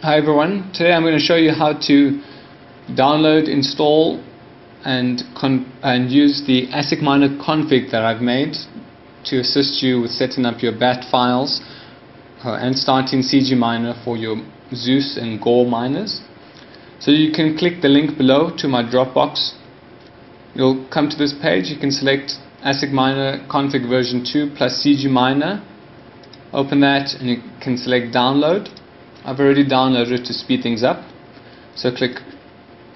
Hi everyone, today I'm going to show you how to download, install and, and use the ASIC miner config that I've made to assist you with setting up your BAT files uh, and starting CG Miner for your Zeus and GAW miners. So you can click the link below to my Dropbox. You'll come to this page, you can select ASIC Miner config version 2 plus CG Miner. Open that and you can select download. I've already downloaded it to speed things up. So click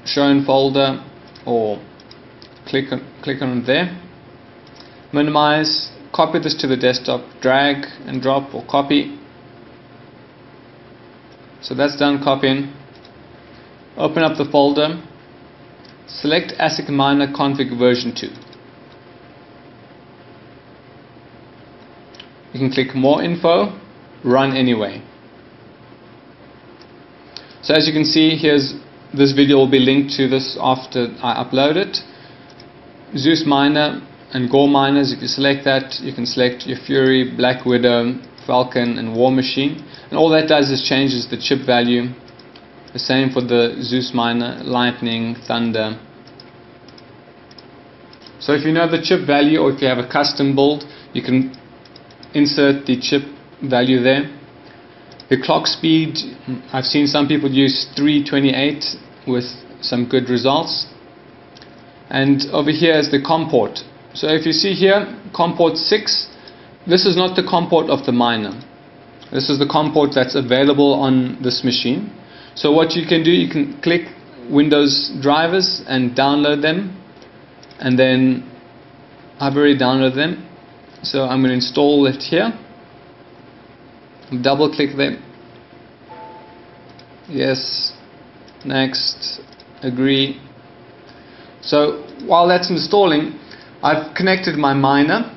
show in folder or click on, click on there. Minimize, copy this to the desktop, drag and drop or copy. So that's done copying. Open up the folder, select ASIC Miner config version 2. You can click more info, run anyway. So as you can see, here's this video will be linked to this after I upload it. Zeus Miner and GAW Miners, if you select that, you can select your Fury, Black Widow, Falcon and War Machine. And all that does is changes the chip value. The same for the Zeus Miner, Lightning, Thunder. So if you know the chip value or if you have a custom build, you can insert the chip value there. The clock speed, I've seen some people use 328 with some good results. And over here is the COM port. So if you see here, COM port 6, this is not the COM port of the miner. This is the COM port that's available on this machine. So what you can do, you can click Windows drivers and download them. And then I've already downloaded them. So I'm going to install it here double click them. Yes. Next. Agree. So while that's installing I've connected my miner.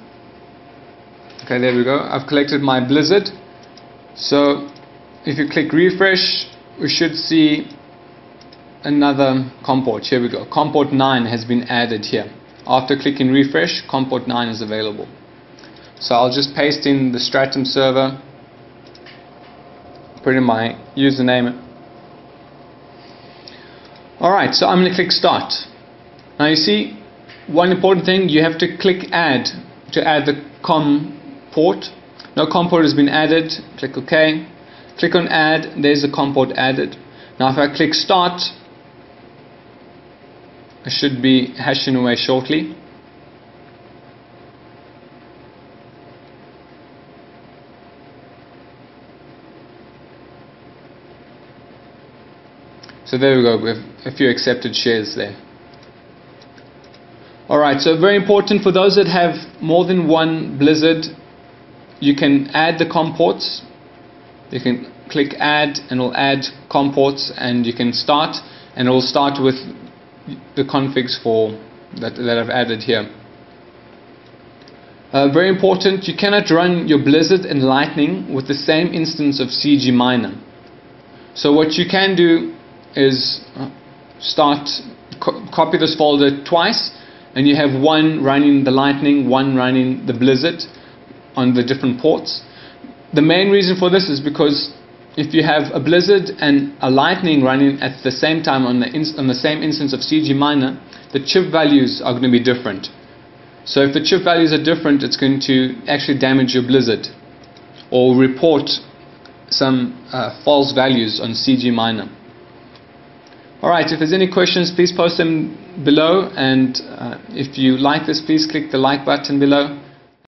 Okay there we go. I've collected my blizzard. So if you click refresh we should see another COM port here we go. COM port 9 has been added here. After clicking refresh COM port 9 is available. So I'll just paste in the Stratum server put in my username. Alright, so I'm going to click start. Now you see, one important thing, you have to click add to add the COM port. No COM port has been added, click OK. Click on add, there's the COM port added. Now if I click start, I should be hashing away shortly. So there we go, we have a few accepted shares there. Alright, so very important for those that have more than one Blizzard, you can add the COM ports. You can click add and it'll add COM ports and you can start and it will start with the configs for that, that I've added here. Uh, very important, you cannot run your Blizzard and Lightning with the same instance of CG Miner. So what you can do is start co copy this folder twice and you have one running the lightning one running the blizzard on the different ports. The main reason for this is because if you have a blizzard and a lightning running at the same time on the, on the same instance of CG Miner the chip values are going to be different. So if the chip values are different it's going to actually damage your blizzard or report some uh, false values on CG Miner Alright, if there's any questions, please post them below. And uh, if you like this, please click the like button below.